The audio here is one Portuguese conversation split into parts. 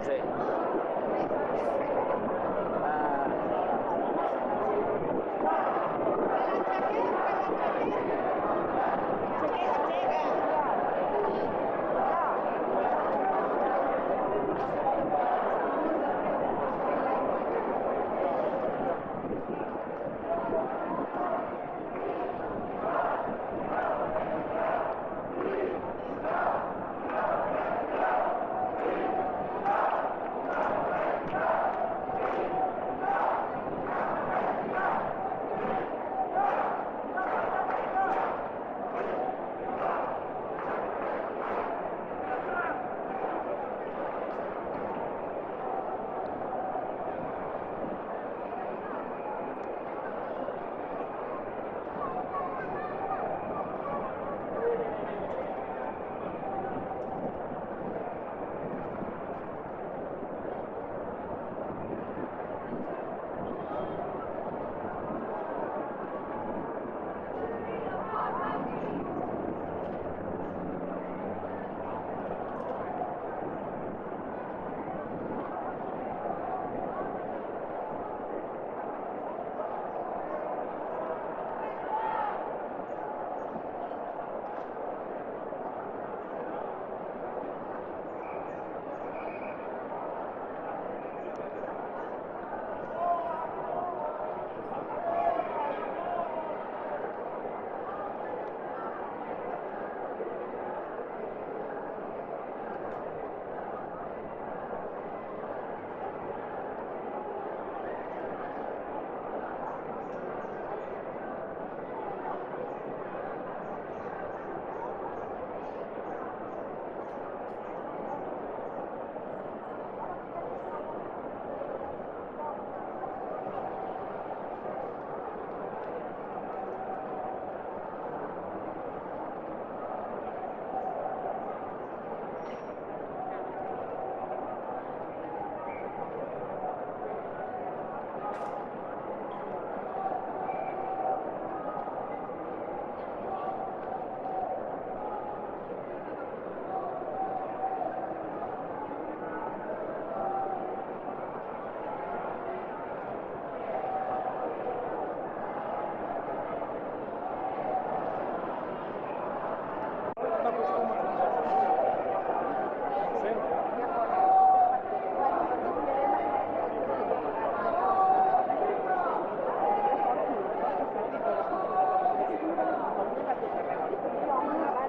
cauce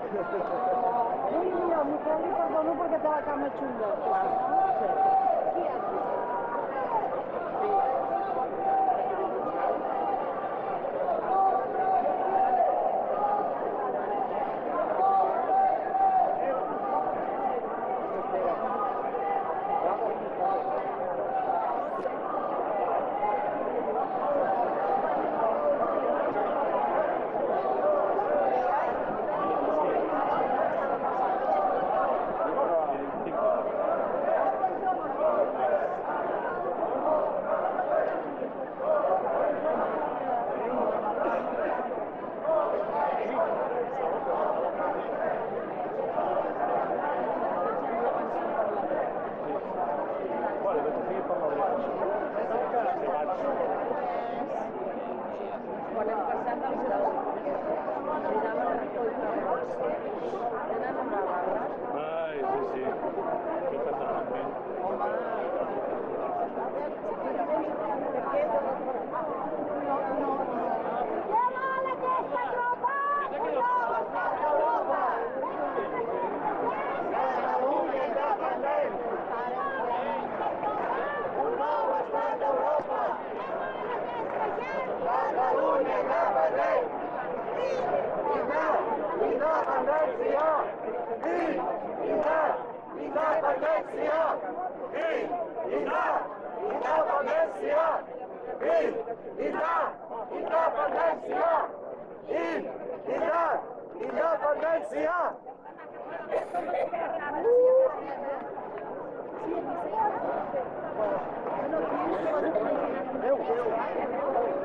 Muy mío, mi padre perdonó porque. independência! Independência! Independência! Independência! Eu, eu.